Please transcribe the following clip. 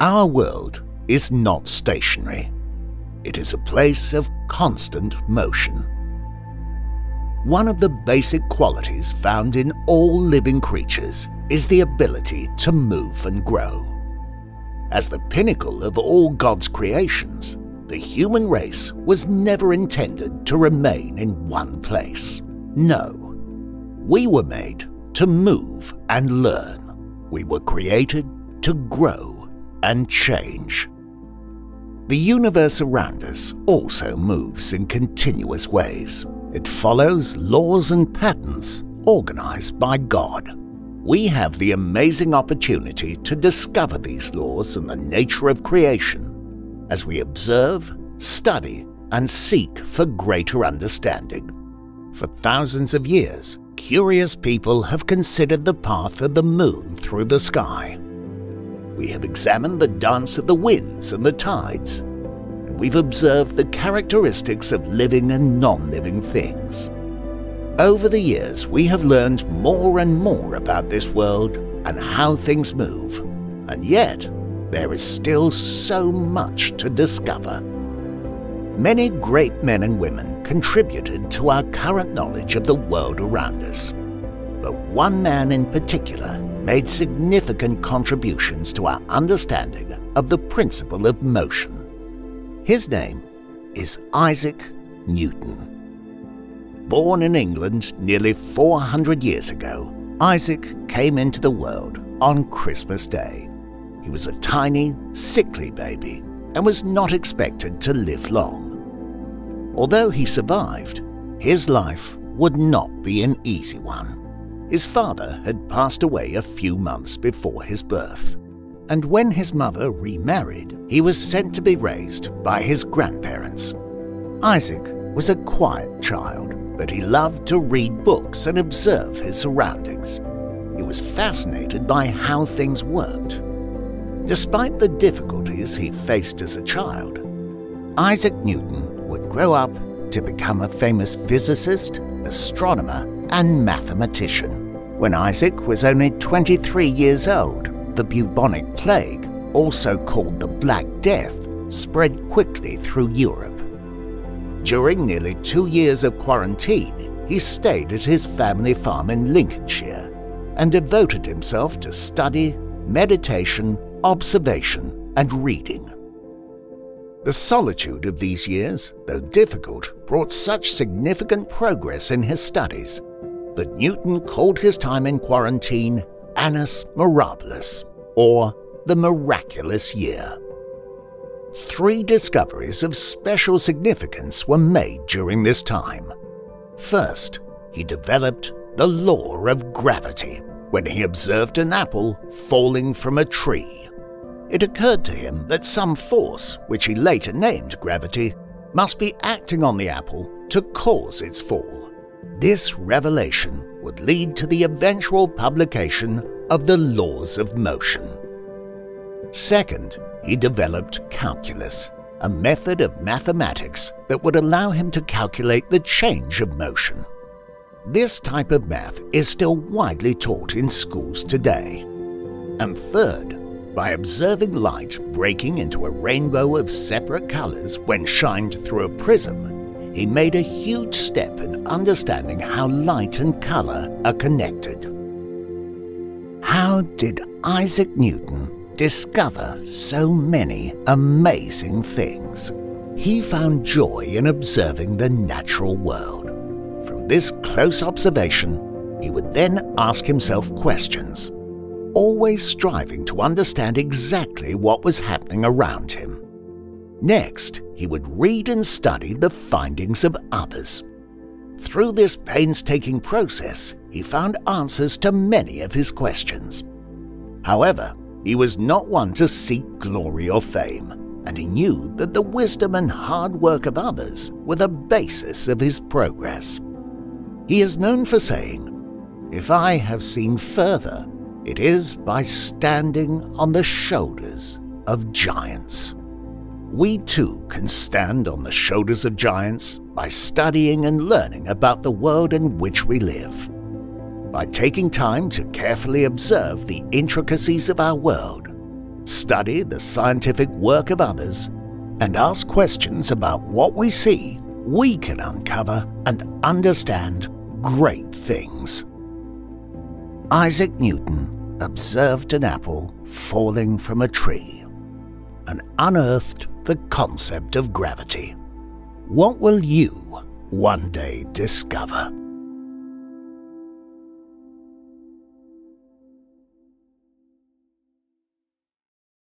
Our world is not stationary. It is a place of constant motion. One of the basic qualities found in all living creatures is the ability to move and grow. As the pinnacle of all God's creations, the human race was never intended to remain in one place. No, we were made to move and learn. We were created to grow and change. The universe around us also moves in continuous ways. It follows laws and patterns organized by God. We have the amazing opportunity to discover these laws and the nature of creation as we observe, study, and seek for greater understanding. For thousands of years, curious people have considered the path of the moon through the sky. We have examined the dance of the winds and the tides, and we've observed the characteristics of living and non-living things. Over the years, we have learned more and more about this world and how things move, and yet there is still so much to discover. Many great men and women contributed to our current knowledge of the world around us. But one man in particular made significant contributions to our understanding of the principle of motion. His name is Isaac Newton. Born in England nearly 400 years ago, Isaac came into the world on Christmas Day. He was a tiny, sickly baby and was not expected to live long. Although he survived, his life would not be an easy one. His father had passed away a few months before his birth, and when his mother remarried, he was sent to be raised by his grandparents. Isaac was a quiet child, but he loved to read books and observe his surroundings. He was fascinated by how things worked Despite the difficulties he faced as a child, Isaac Newton would grow up to become a famous physicist, astronomer, and mathematician. When Isaac was only 23 years old, the bubonic plague, also called the Black Death, spread quickly through Europe. During nearly two years of quarantine, he stayed at his family farm in Lincolnshire and devoted himself to study, meditation, observation, and reading. The solitude of these years, though difficult, brought such significant progress in his studies that Newton called his time in quarantine Annus Mirabilis, or the miraculous year. Three discoveries of special significance were made during this time. First, he developed the law of gravity when he observed an apple falling from a tree it occurred to him that some force, which he later named gravity, must be acting on the apple to cause its fall. This revelation would lead to the eventual publication of the laws of motion. Second, he developed calculus, a method of mathematics that would allow him to calculate the change of motion. This type of math is still widely taught in schools today. And third, by observing light breaking into a rainbow of separate colors when shined through a prism, he made a huge step in understanding how light and color are connected. How did Isaac Newton discover so many amazing things? He found joy in observing the natural world. From this close observation, he would then ask himself questions always striving to understand exactly what was happening around him. Next, he would read and study the findings of others. Through this painstaking process, he found answers to many of his questions. However, he was not one to seek glory or fame, and he knew that the wisdom and hard work of others were the basis of his progress. He is known for saying, If I have seen further it is by standing on the shoulders of giants. We too can stand on the shoulders of giants by studying and learning about the world in which we live. By taking time to carefully observe the intricacies of our world, study the scientific work of others, and ask questions about what we see, we can uncover and understand great things. Isaac Newton observed an apple falling from a tree and unearthed the concept of gravity. What will you one day discover?